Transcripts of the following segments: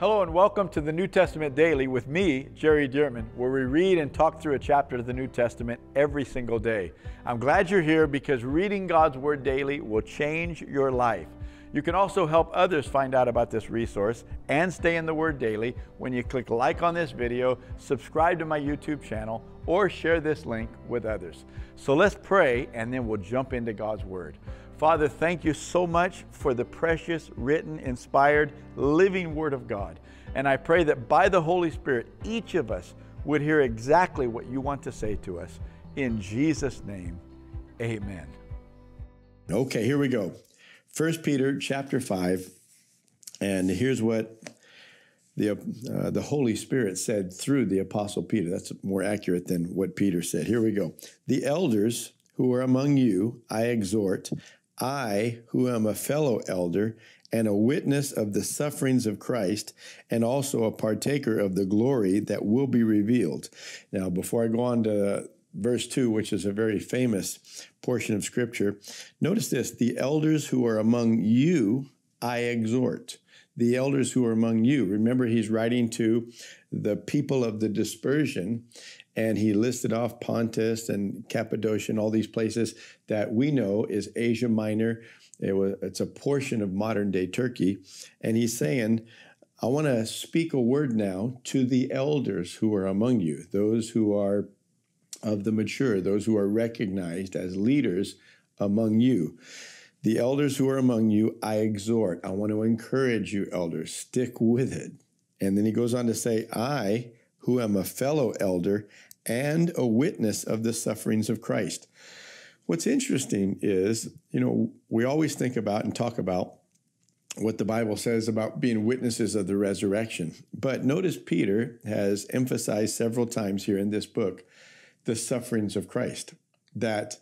Hello and welcome to the New Testament Daily with me, Jerry Dirmann, where we read and talk through a chapter of the New Testament every single day. I'm glad you're here because reading God's Word daily will change your life. You can also help others find out about this resource and stay in the Word daily when you click like on this video, subscribe to my YouTube channel, or share this link with others. So let's pray and then we'll jump into God's Word. Father, thank you so much for the precious, written, inspired, living Word of God. And I pray that by the Holy Spirit, each of us would hear exactly what you want to say to us. In Jesus' name, amen. Okay, here we go. First Peter chapter 5. And here's what the, uh, the Holy Spirit said through the Apostle Peter. That's more accurate than what Peter said. Here we go. The elders who are among you, I exhort, I, who am a fellow elder and a witness of the sufferings of Christ, and also a partaker of the glory that will be revealed. Now, before I go on to verse 2, which is a very famous portion of Scripture, notice this the elders who are among you, I exhort. The elders who are among you. Remember, he's writing to the people of the dispersion, and he listed off Pontus and Cappadocia and all these places that we know is Asia Minor. It was, it's a portion of modern day Turkey. And he's saying, I want to speak a word now to the elders who are among you, those who are of the mature, those who are recognized as leaders among you. The elders who are among you, I exhort. I want to encourage you, elders, stick with it. And then he goes on to say, I, who am a fellow elder and a witness of the sufferings of Christ. What's interesting is, you know, we always think about and talk about what the Bible says about being witnesses of the resurrection. But notice Peter has emphasized several times here in this book the sufferings of Christ, that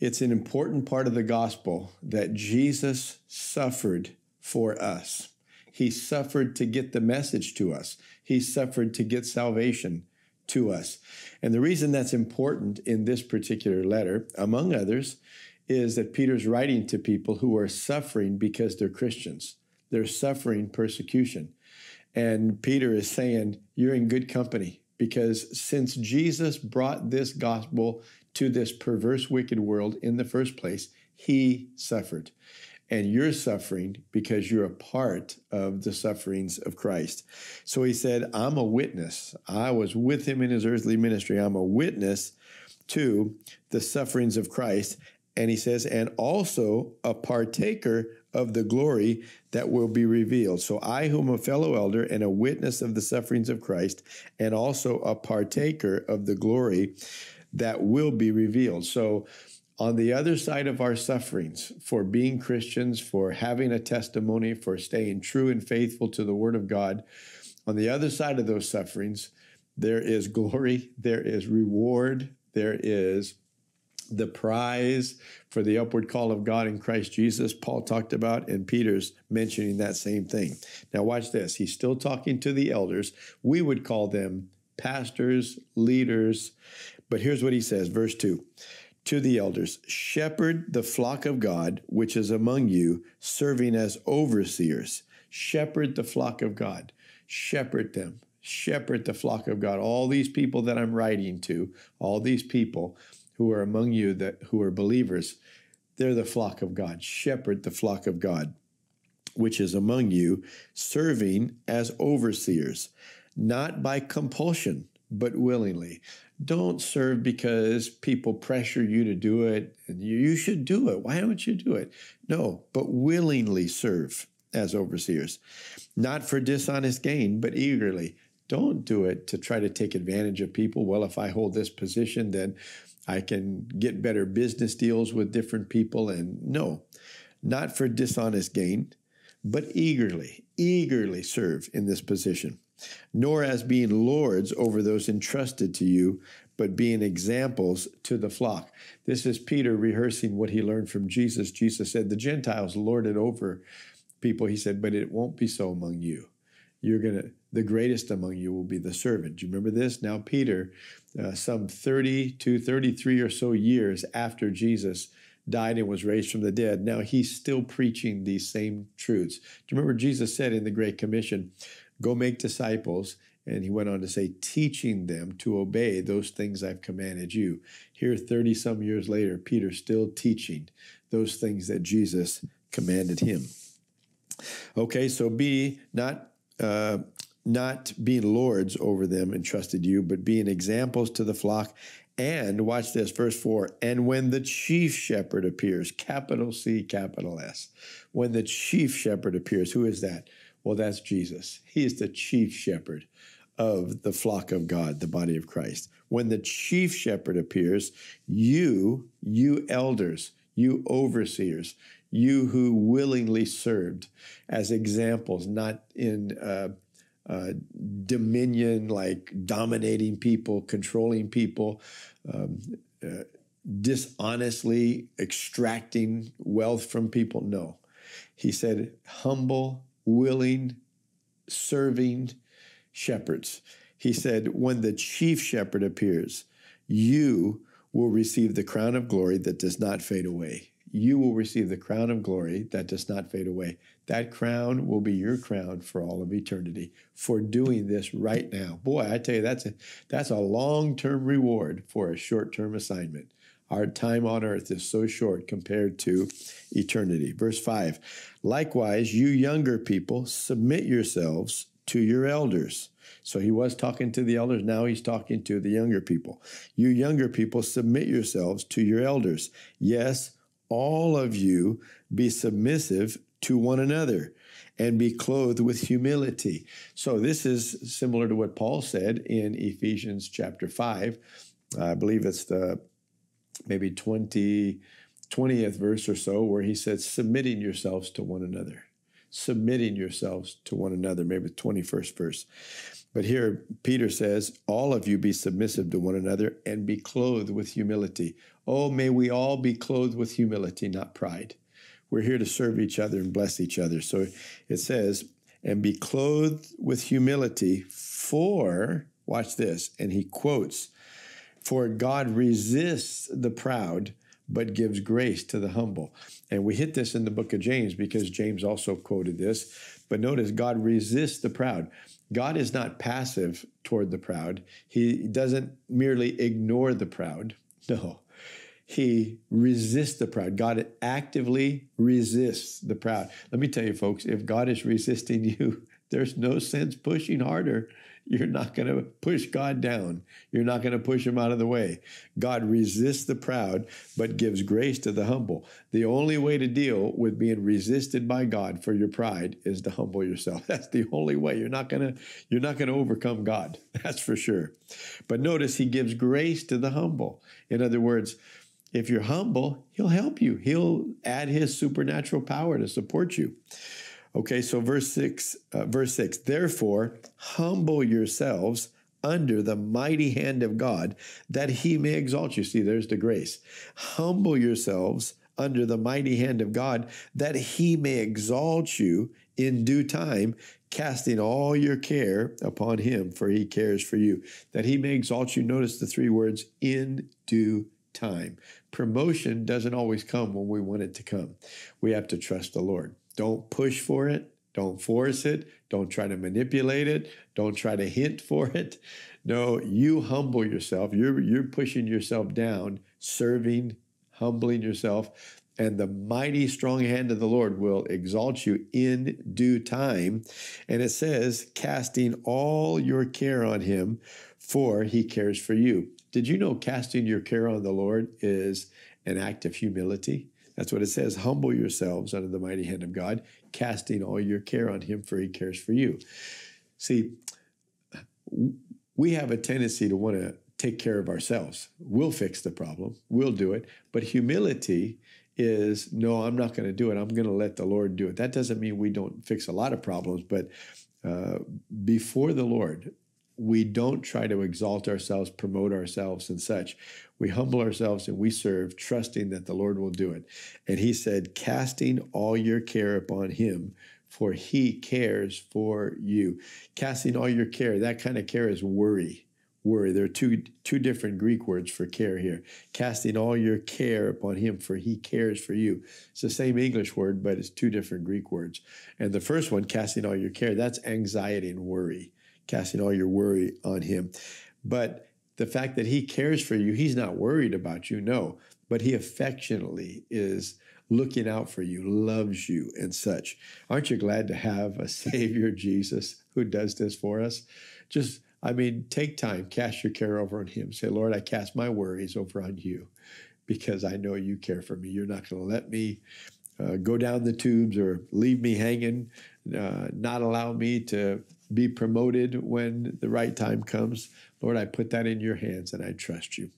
it's an important part of the gospel that Jesus suffered for us. He suffered to get the message to us. He suffered to get salvation to us. And the reason that's important in this particular letter, among others, is that Peter's writing to people who are suffering because they're Christians. They're suffering persecution. And Peter is saying, You're in good company because since Jesus brought this gospel to this perverse, wicked world in the first place, he suffered and you're suffering because you're a part of the sufferings of Christ. So he said, I'm a witness. I was with him in his earthly ministry. I'm a witness to the sufferings of Christ. And he says, and also a partaker of the glory that will be revealed. So I, whom a fellow elder and a witness of the sufferings of Christ, and also a partaker of the glory that will be revealed. So on the other side of our sufferings for being Christians, for having a testimony, for staying true and faithful to the Word of God, on the other side of those sufferings, there is glory, there is reward, there is the prize for the upward call of God in Christ Jesus, Paul talked about, and Peter's mentioning that same thing. Now, watch this. He's still talking to the elders. We would call them pastors, leaders. But here's what he says, verse 2 to the elders Shepherd the flock of God, which is among you, serving as overseers. Shepherd the flock of God. Shepherd them. Shepherd the flock of God. All these people that I'm writing to, all these people who are among you that who are believers, they're the flock of God. Shepherd the flock of God, which is among you, serving as overseers, not by compulsion, but willingly don't serve because people pressure you to do it and you, should do it. Why don't you do it? No, but willingly serve as overseers, not for dishonest gain, but eagerly. Don't do it to try to take advantage of people. Well, if I hold this position, then I can get better business deals with different people. And no, not for dishonest gain, but eagerly, eagerly serve in this position nor as being lords over those entrusted to you, but being examples to the flock. This is Peter rehearsing what he learned from Jesus. Jesus said, The Gentiles lord it over people. He said, But it won't be so among you. You're going to, the greatest among you will be the servant. Do you remember this? Now, Peter, uh, some 30 to 33 or so years after Jesus died and was raised from the dead, now he's still preaching these same truths. Do you remember Jesus said in the Great Commission, Go make disciples. And he went on to say, teaching them to obey those things I've commanded you. Here, 30 some years later, Peter's still teaching those things that Jesus commanded him. Okay, so be not uh, not being lords over them entrusted you, but being examples to the flock. And watch this, verse 4 and when the chief shepherd appears, capital C, capital S, when the chief shepherd appears, who is that? Well, that's Jesus. He is the chief shepherd of the flock of God, the body of Christ. When the chief shepherd appears, you, you elders, you overseers, you who willingly served as examples, not in uh, uh, dominion, like dominating people, controlling people, um, uh, dishonestly extracting wealth from people. No. He said, humble, willing, serving shepherds. He said, when the chief shepherd appears, you will receive the crown of glory that does not fade away you will receive the crown of glory that does not fade away. That crown will be your crown for all of eternity for doing this right now. Boy, I tell you, that's a, that's a long term reward for a short term assignment. Our time on earth is so short compared to eternity. Verse 5 Likewise, you younger people, submit yourselves to your elders. So he was talking to the elders. Now he's talking to the younger people. You younger people, submit yourselves to your elders. Yes, all of you be submissive to one another and be clothed with humility. So, this is similar to what Paul said in Ephesians chapter 5. I believe it's the maybe 20, 20th verse or so, where he says, submitting yourselves to one another. Submitting yourselves to one another, maybe 21st verse. But here, Peter says, All of you be submissive to one another and be clothed with humility. Oh, may we all be clothed with humility, not pride. We're here to serve each other and bless each other. So it says, and be clothed with humility, for, watch this, and he quotes, for God resists the proud, but gives grace to the humble. And we hit this in the book of James because James also quoted this. But notice, God resists the proud. God is not passive toward the proud. He doesn't merely ignore the proud. No. He resists the proud. God actively resists the proud. Let me tell you, folks, if God is resisting you, there's no sense pushing harder you're not going to push God down. You're not going to push him out of the way. God resists the proud, but gives grace to the humble. The only way to deal with being resisted by God for your pride is to humble yourself. That's the only way. You're not going to you're not going to overcome God. That's for sure. But notice he gives grace to the humble. In other words, if you're humble, he'll help you. He'll add his supernatural power to support you. Okay, so verse 6, uh, verse 6, therefore humble yourselves under the mighty hand of God that he may exalt you. See, there's the grace. Humble yourselves under the mighty hand of God that he may exalt you in due time, casting all your care upon him, for he cares for you. That he may exalt you. Notice the three words in due time. Promotion doesn't always come when we want it to come. We have to trust the Lord. Don't push for it. Don't force it. Don't try to manipulate it. Don't try to hint for it. No, you humble yourself. You're, you're pushing yourself down, serving, humbling yourself, and the mighty strong hand of the Lord will exalt you in due time. And it says, casting all your care on him, for he cares for you. Did you know casting your care on the Lord is an act of humility? That's what it says. Humble yourselves under the mighty hand of God, casting all your care on Him, for He cares for you. See, we have a tendency to want to take care of ourselves. We'll fix the problem, we'll do it. But humility is no, I'm not going to do it. I'm going to let the Lord do it. That doesn't mean we don't fix a lot of problems, but uh, before the Lord, we don't try to exalt ourselves, promote ourselves, and such. We humble ourselves and we serve, trusting that the Lord will do it. And he said, casting all your care upon him, for he cares for you. Casting all your care, that kind of care is worry. worry. There are two two different Greek words for care here. Casting all your care upon him for he cares for you. It's the same English word, but it's two different Greek words. And the first one, casting all your care, that's anxiety and worry. Casting all your worry on him. But the fact that he cares for you, he's not worried about you, no, but he affectionately is looking out for you, loves you, and such. Aren't you glad to have a Savior, Jesus, who does this for us? Just I mean, take time, cast your care over on Him. Say, Lord, I cast my worries over on you because I know you care for me. You're not going to let me uh, go down the tubes or leave me hanging, uh, not allow me to be promoted when the right time comes. Lord, I put that in your hands and I trust you.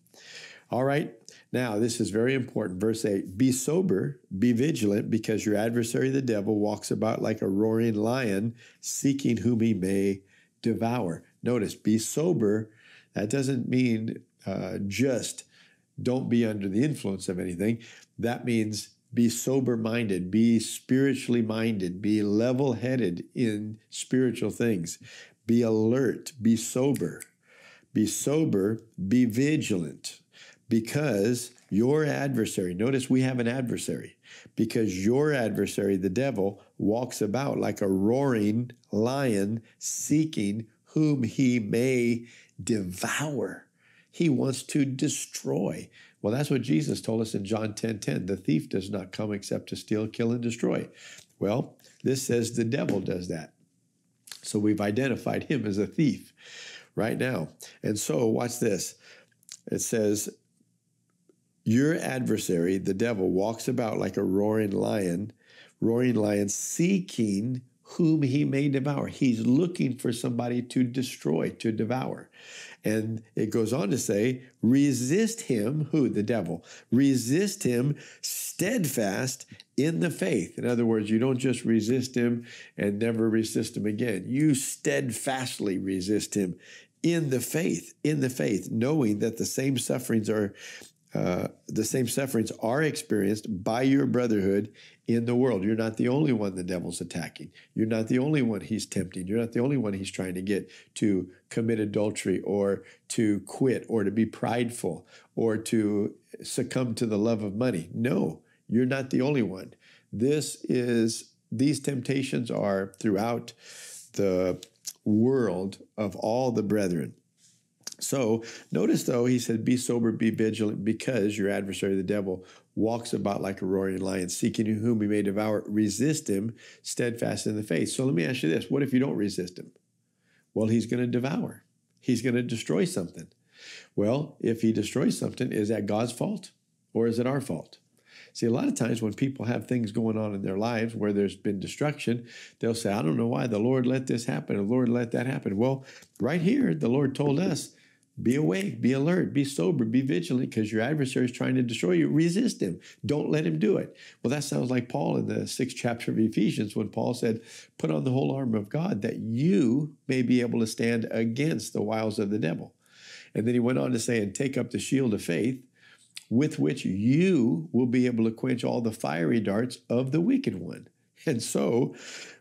All right, now this is very important. Verse 8 Be sober, be vigilant, because your adversary, the devil, walks about like a roaring lion, seeking whom he may devour. Notice, be sober. That doesn't mean uh, just don't be under the influence of anything. That means be sober minded, be spiritually minded, be level headed in spiritual things, be alert, be sober. Be sober, be vigilant, because your adversary, notice we have an adversary, because your adversary, the devil, walks about like a roaring lion seeking whom he may devour. He wants to destroy. Well, that's what Jesus told us in John 10 10. The thief does not come except to steal, kill, and destroy. Well, this says the devil does that. So we've identified him as a thief right now. And so, watch this. It says, Your adversary, the devil, walks about like a roaring lion, roaring lion, seeking whom he may devour. He's looking for somebody to destroy, to devour. And it goes on to say, resist him, who? The devil. Resist him steadfast in the faith. In other words, you don't just resist him and never resist him again. You steadfastly resist him in the faith, in the faith, knowing that the same sufferings are uh, the same sufferings are experienced by your brotherhood in the world. You're not the only one the devil's attacking. You're not the only one he's tempting. You're not the only one he's trying to get to commit adultery or to quit or to be prideful or to succumb to the love of money. No, you're not the only one. This is these temptations are throughout the world of all the brethren. So notice though, he said, Be sober, be vigilant, because your adversary, the devil, walks about like a roaring lion, seeking whom he may devour. Resist him, steadfast in the faith. So let me ask you this what if you don't resist him? Well, he's going to devour, he's going to destroy something. Well, if he destroys something, is that God's fault or is it our fault? See, a lot of times when people have things going on in their lives where there's been destruction, they'll say, I don't know why the Lord let this happen, the Lord let that happen. Well, right here, the Lord told us be awake, be alert, be sober, be vigilant because your adversary is trying to destroy you. Resist him. Don't let him do it. Well, that sounds like Paul in the sixth chapter of Ephesians when Paul said, Put on the whole armor of God that you may be able to stand against the wiles of the devil. And then he went on to say, And take up the shield of faith with which you will be able to quench all the fiery darts of the wicked one. And so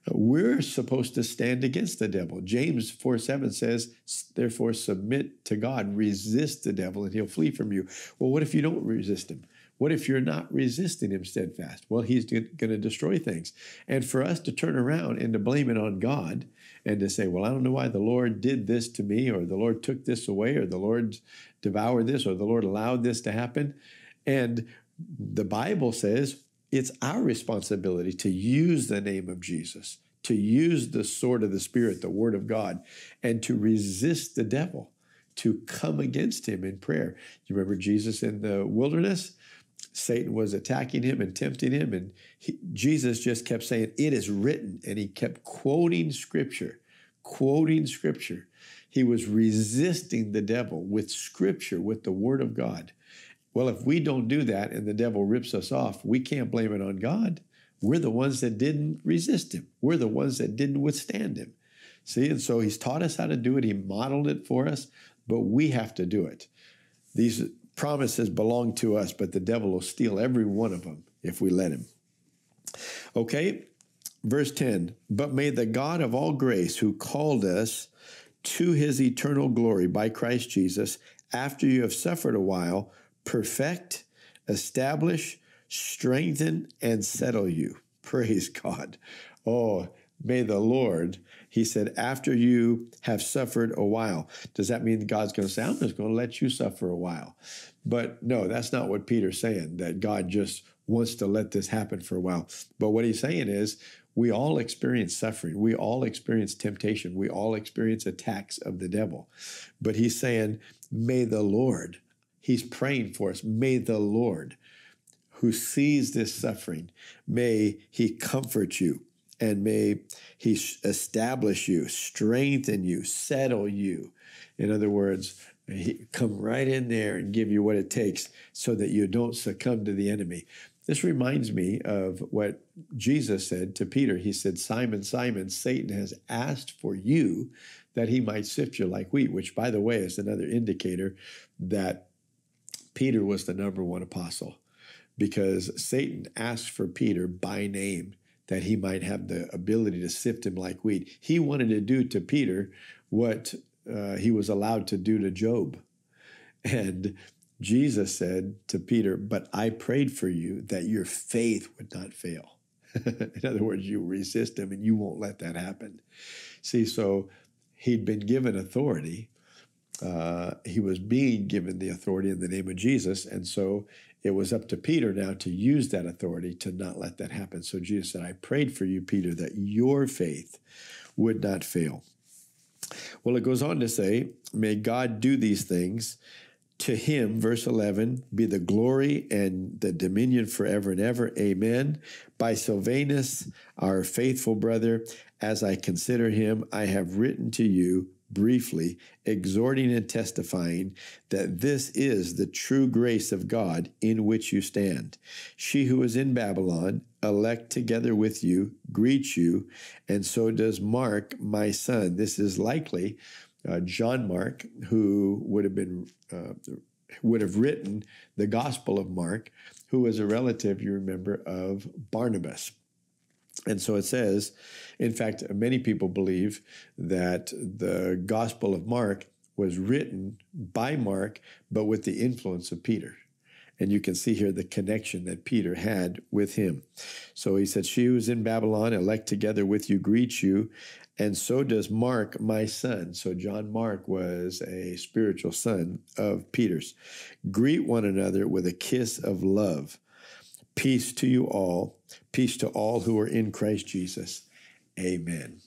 uh, we're supposed to stand against the devil. James 4 7 says, Therefore, submit to God, resist the devil, and he'll flee from you. Well, what if you don't resist him? What if you're not resisting him steadfast? Well, he's going to destroy things. And for us to turn around and to blame it on God and to say, well, I don't know why the Lord did this to me, or the Lord took this away, or the Lord devoured this, or the Lord allowed this to happen. And the Bible says, it's our responsibility to use the name of Jesus, to use the sword of the Spirit, the Word of God, and to resist the devil, to come against him in prayer. You remember Jesus in the wilderness? Satan was attacking him and tempting him, and he, Jesus just kept saying, It is written. And he kept quoting scripture, quoting scripture. He was resisting the devil with scripture, with the word of God. Well, if we don't do that and the devil rips us off, we can't blame it on God. We're the ones that didn't resist him. We're the ones that didn't withstand him. See, and so he's taught us how to do it. He modeled it for us, but we have to do it. These promises belong to us, but the devil will steal every one of them if we let him. Okay, verse 10 But may the God of all grace, who called us to his eternal glory by Christ Jesus, after you have suffered a while, perfect, establish, strengthen, and settle you. Praise God. Oh, may the Lord, he said, after you have suffered a while. Does that mean God's going to say, I'm just going to let you suffer a while? But no, that's not what Peter's saying, that God just wants to let this happen for a while. But what he's saying is, we all experience suffering. We all experience temptation. We all experience attacks of the devil. But he's saying, May the Lord, he's praying for us, may the Lord who sees this suffering, may he comfort you and may he establish you, strengthen you, settle you. In other words, he come right in there and give you what it takes so that you don't succumb to the enemy. This reminds me of what Jesus said to Peter. He said, Simon, Simon, Satan has asked for you that he might sift you like wheat, which, by the way, is another indicator that Peter was the number one apostle because Satan asked for Peter by name that he might have the ability to sift him like wheat. He wanted to do to Peter what uh, he was allowed to do to Job. And Jesus said to Peter, But I prayed for you that your faith would not fail. in other words, you resist him and you won't let that happen. See, so he'd been given authority. Uh, he was being given the authority in the name of Jesus. And so it was up to Peter now to use that authority to not let that happen. So Jesus said, I prayed for you, Peter, that your faith would not fail. Well, it goes on to say, May God do these things to him, verse 11, be the glory and the dominion forever and ever. Amen. By Silvanus, our faithful brother, as I consider him, I have written to you briefly, exhorting and testifying that this is the true grace of God in which you stand. She who is in Babylon, elect together with you, greets you, and so does Mark, my son. This is likely uh, John Mark, who would have been uh, would have written the Gospel of Mark, who was a relative, you remember, of Barnabas. And so it says, in fact, many people believe that the Gospel of Mark was written by Mark, but with the influence of Peter. And you can see here the connection that Peter had with him. So he said, She who is in Babylon, elect together with you, greets you, and so does Mark, my son. So John Mark was a spiritual son of Peter's. Greet one another with a kiss of love. Peace to you all. Peace to all who are in Christ Jesus. Amen.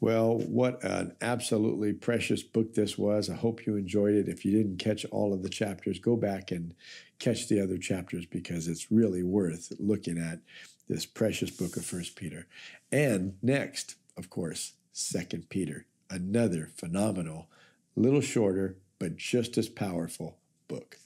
Well, what an absolutely precious book this was. I hope you enjoyed it. If you didn't catch all of the chapters, go back and catch the other chapters because it's really worth looking at this precious book of First Peter. And next, of course, Second Peter, another phenomenal, little shorter, but just as powerful book.